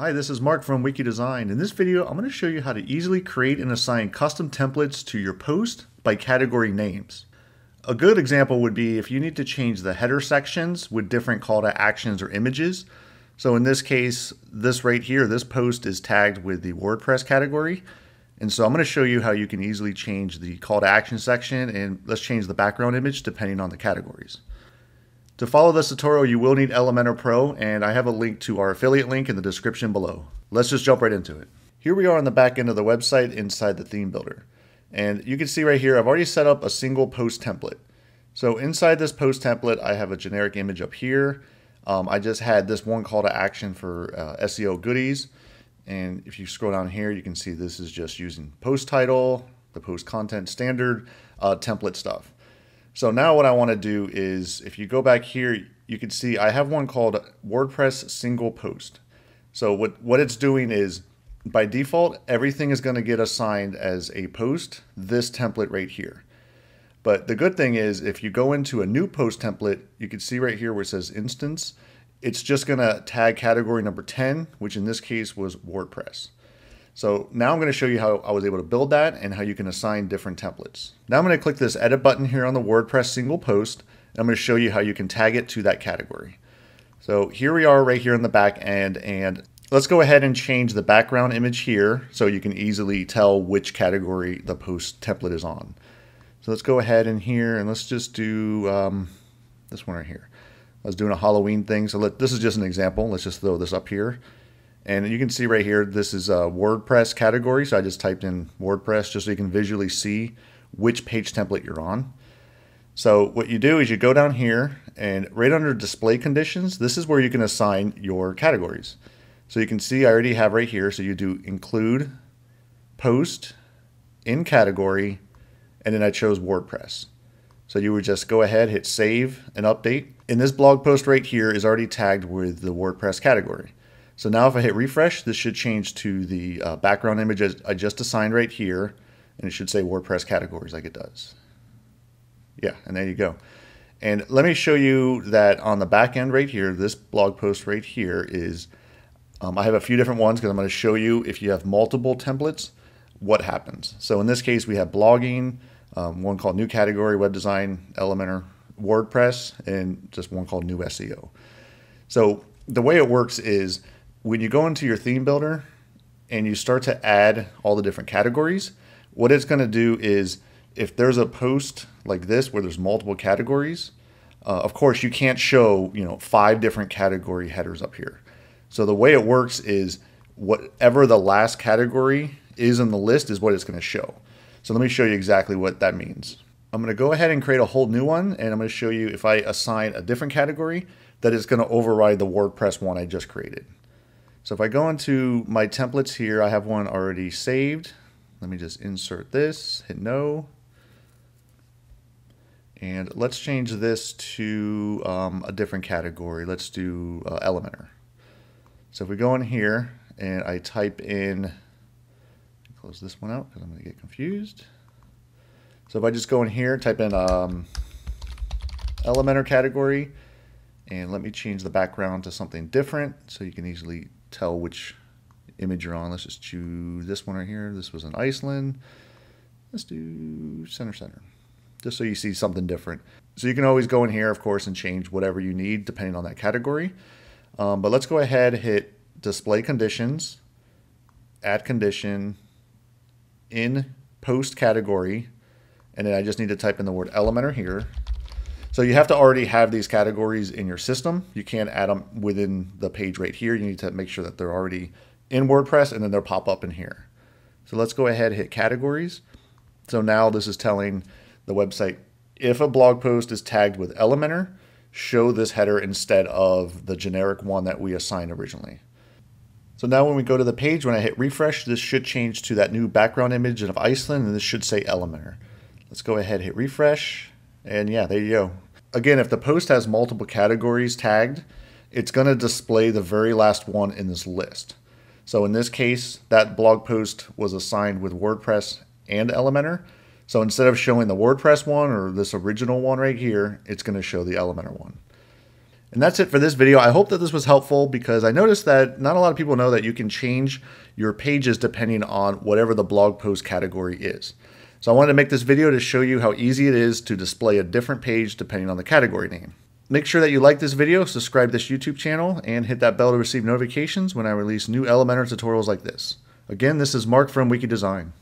Hi, this is Mark from Wicky Design. In this video, I'm going to show you how to easily create and assign custom templates to your post by category names. A good example would be if you need to change the header sections with different call to actions or images. So in this case, this right here, this post is tagged with the WordPress category. And so I'm going to show you how you can easily change the call to action section and let's change the background image depending on the categories. To follow this tutorial, you will need Elementor Pro, and I have a link to our affiliate link in the description below. Let's just jump right into it. Here we are on the back end of the website inside the theme builder. And you can see right here, I've already set up a single post template. So inside this post template, I have a generic image up here. Um, I just had this one call to action for uh, SEO goodies. And if you scroll down here, you can see this is just using post title, the post content standard uh, template stuff. So now what I want to do is, if you go back here, you can see I have one called WordPress single post. So what, what it's doing is, by default, everything is going to get assigned as a post, this template right here. But the good thing is, if you go into a new post template, you can see right here where it says instance, it's just going to tag category number 10, which in this case was WordPress. So now I'm going to show you how I was able to build that and how you can assign different templates. Now I'm going to click this edit button here on the WordPress single post. And I'm going to show you how you can tag it to that category. So here we are right here in the back end and let's go ahead and change the background image here so you can easily tell which category the post template is on. So let's go ahead in here and let's just do um, this one right here. I was doing a Halloween thing, so let, this is just an example. Let's just throw this up here. And you can see right here, this is a WordPress category. So I just typed in WordPress just so you can visually see which page template you're on. So what you do is you go down here and right under display conditions, this is where you can assign your categories. So you can see I already have right here. So you do include, post, in category, and then I chose WordPress. So you would just go ahead, hit save and update. And this blog post right here is already tagged with the WordPress category. So now if I hit refresh, this should change to the uh, background image I just assigned right here, and it should say WordPress categories like it does. Yeah, and there you go. And let me show you that on the back end right here, this blog post right here is, um, I have a few different ones because I'm going to show you if you have multiple templates, what happens. So in this case, we have blogging, um, one called new category, web design, Elementor, WordPress, and just one called new SEO. So the way it works is when you go into your theme builder and you start to add all the different categories, what it's going to do is if there's a post like this where there's multiple categories, uh, of course you can't show you know five different category headers up here. So the way it works is whatever the last category is in the list is what it's going to show. So let me show you exactly what that means. I'm going to go ahead and create a whole new one and I'm going to show you if I assign a different category that is going to override the WordPress one I just created. So if I go into my templates here, I have one already saved. Let me just insert this, hit no. And let's change this to um, a different category. Let's do uh, Elementor. So if we go in here and I type in, close this one out because I'm going to get confused. So if I just go in here, type in um, Elementor category, and let me change the background to something different so you can easily tell which image you're on. Let's just choose this one right here. This was in Iceland. Let's do center center, just so you see something different. So you can always go in here, of course, and change whatever you need depending on that category. Um, but let's go ahead, hit display conditions, add condition, in post category, and then I just need to type in the word Elementor here. So you have to already have these categories in your system. You can't add them within the page right here. You need to make sure that they're already in WordPress and then they'll pop up in here. So let's go ahead and hit categories. So now this is telling the website if a blog post is tagged with Elementor, show this header instead of the generic one that we assigned originally. So now when we go to the page, when I hit refresh, this should change to that new background image of Iceland and this should say Elementor. Let's go ahead, and hit refresh. And yeah, there you go. Again, if the post has multiple categories tagged, it's going to display the very last one in this list. So in this case, that blog post was assigned with WordPress and Elementor. So instead of showing the WordPress one or this original one right here, it's going to show the Elementor one. And that's it for this video. I hope that this was helpful because I noticed that not a lot of people know that you can change your pages depending on whatever the blog post category is. So I wanted to make this video to show you how easy it is to display a different page depending on the category name. Make sure that you like this video, subscribe this YouTube channel, and hit that bell to receive notifications when I release new Elementor tutorials like this. Again, this is Mark from Wicky Design.